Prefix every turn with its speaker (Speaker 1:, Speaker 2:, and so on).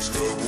Speaker 1: Let's.